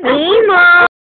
Nemo!